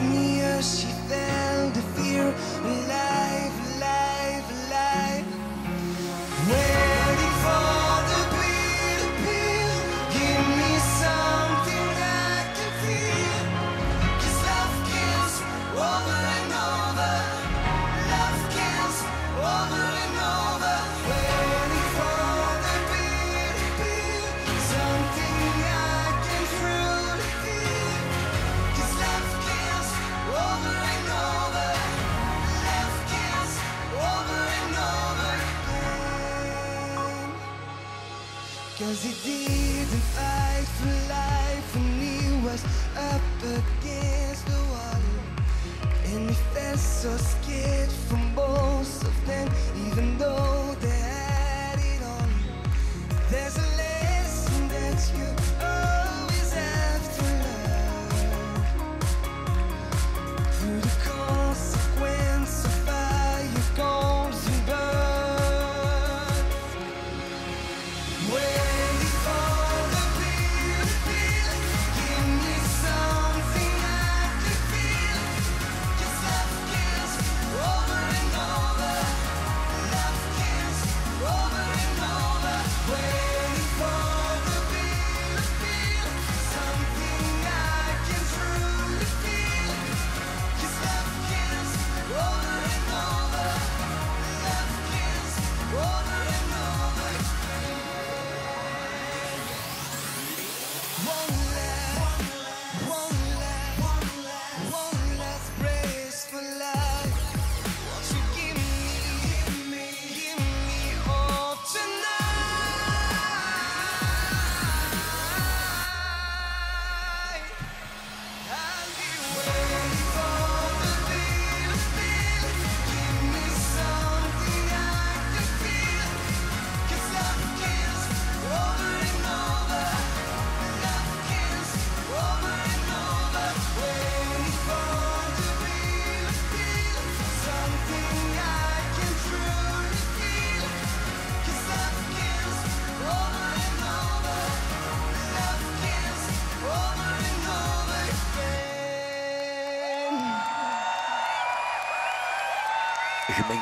me as Cause he didn't fight for life when he was up against the wall. And he felt so scared. Oh, gemengde